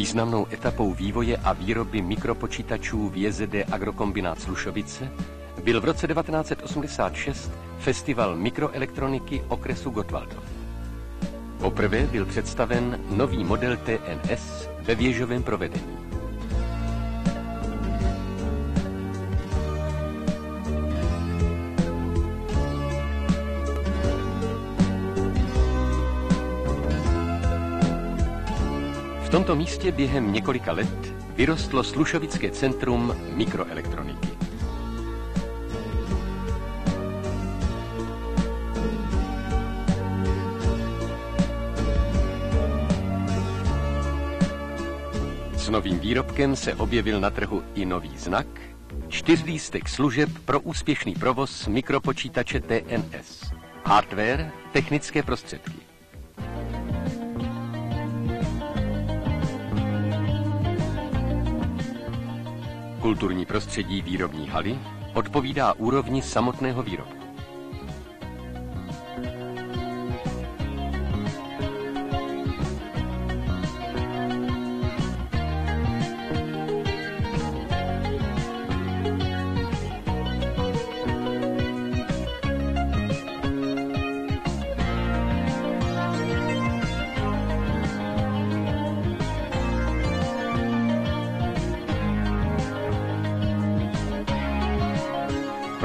Významnou etapou vývoje a výroby mikropočítačů v JZD Agrokombinát Slušovice byl v roce 1986 Festival mikroelektroniky okresu Gottwaldov. Poprvé byl představen nový model TNS ve věžovém provedení. Tomto místě během několika let vyrostlo Slušovické centrum mikroelektroniky. S novým výrobkem se objevil na trhu i nový znak, čtyřlístek služeb pro úspěšný provoz mikropočítače TNS. Hardware, technické prostředky. Kulturní prostředí výrobní haly odpovídá úrovni samotného výrobku.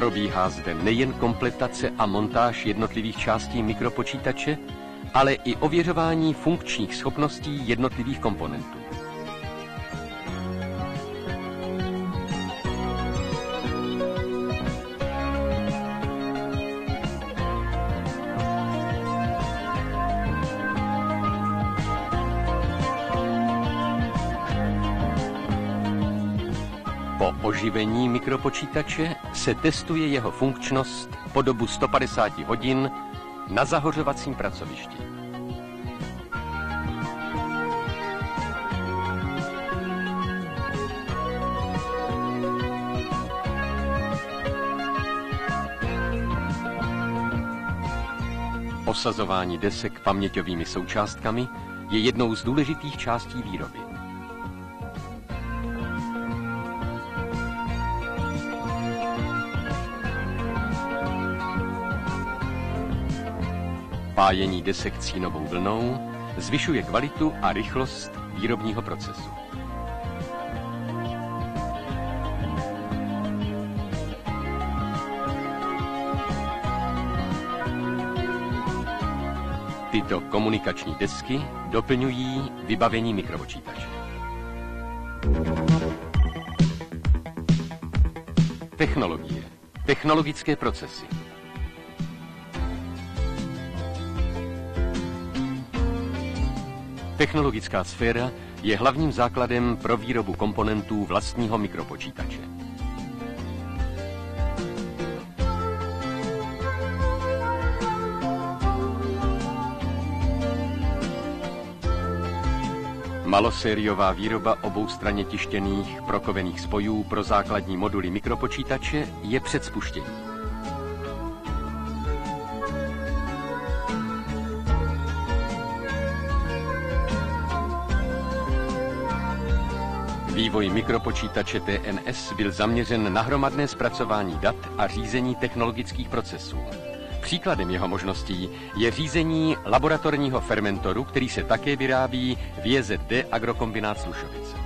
Probíhá zde nejen kompletace a montáž jednotlivých částí mikropočítače, ale i ověřování funkčních schopností jednotlivých komponentů. Po oživení mikropočítače se testuje jeho funkčnost po dobu 150 hodin na zahořovacím pracovišti. Osazování desek paměťovými součástkami je jednou z důležitých částí výroby. Pájení desek cínovou vlnou zvyšuje kvalitu a rychlost výrobního procesu. Tyto komunikační desky doplňují vybavení mikropočítače. Technologie. Technologické procesy. Technologická sféra je hlavním základem pro výrobu komponentů vlastního mikropočítače. Malosériová výroba oboustranně tištěných prokovených spojů pro základní moduly mikropočítače je před spuštěním. Vývoj mikropočítače TNS byl zaměřen na hromadné zpracování dat a řízení technologických procesů. Příkladem jeho možností je řízení laboratorního fermentoru, který se také vyrábí v JZD Agrokombinát Slušovice.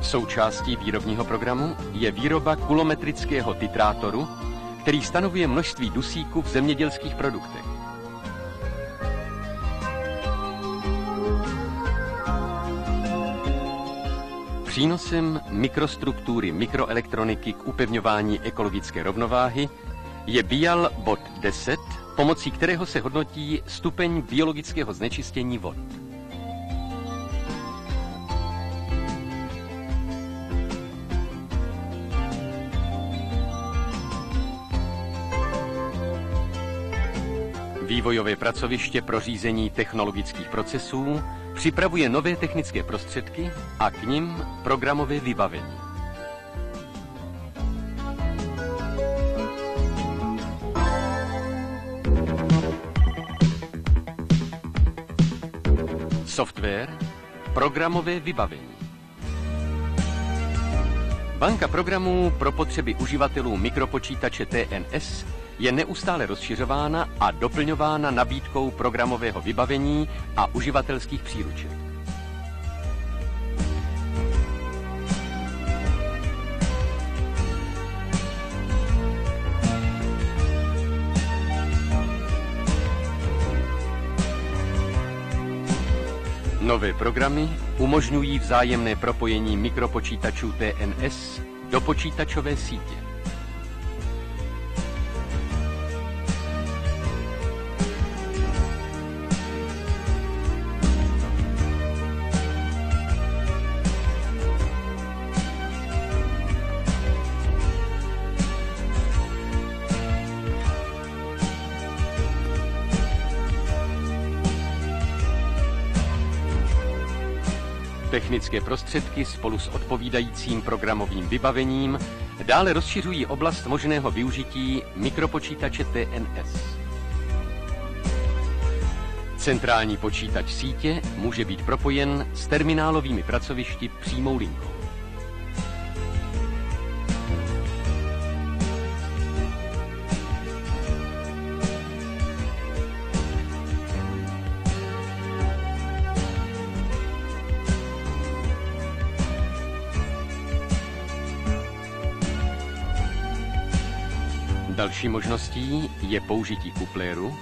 Součástí výrobního programu je výroba kulometrického titrátoru, který stanovuje množství dusíku v zemědělských produktech. Přínosem mikrostruktury mikroelektroniky k upevňování ekologické rovnováhy je BIAL bod 10, pomocí kterého se hodnotí stupeň biologického znečištění vod. Vývojové pracoviště pro řízení technologických procesů připravuje nové technické prostředky a k nim programové vybavení. Software, programové vybavení. Banka programů pro potřeby uživatelů mikropočítače TNS je neustále rozšiřována a doplňována nabídkou programového vybavení a uživatelských příruček. Nové programy umožňují vzájemné propojení mikropočítačů TNS do počítačové sítě. Technické prostředky spolu s odpovídajícím programovým vybavením dále rozšiřují oblast možného využití mikropočítače TNS. Centrální počítač sítě může být propojen s terminálovými pracovišti přímou linkou. Další možností je použití kupléru,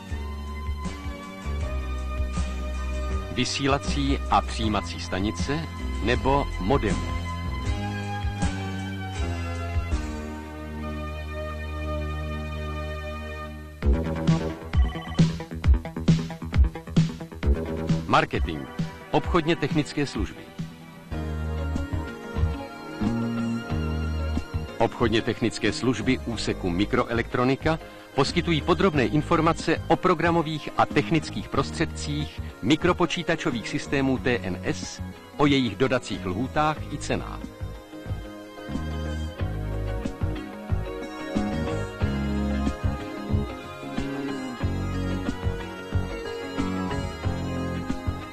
vysílací a přijímací stanice nebo modemu. Marketing. Obchodně technické služby. Obchodně technické služby úseku mikroelektronika poskytují podrobné informace o programových a technických prostředcích mikropočítačových systémů TNS, o jejich dodacích lhůtách i cenách.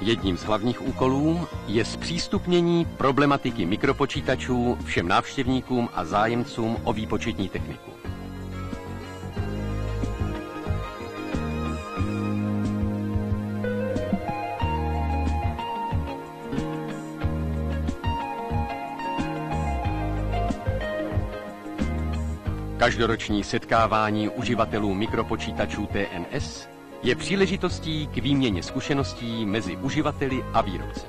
Jedním z hlavních úkolů je zpřístupnění problematiky mikropočítačů všem návštěvníkům a zájemcům o výpočetní techniku. Každoroční setkávání uživatelů mikropočítačů TNS je příležitostí k výměně zkušeností mezi uživateli a výrobci.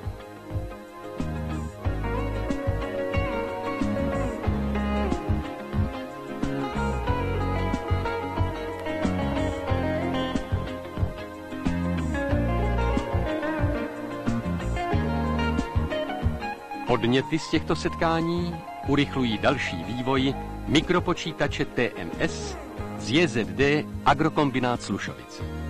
Podněty z těchto setkání urychlují další vývoj mikropočítače TMS z JZD Agrokombinát Slušovice.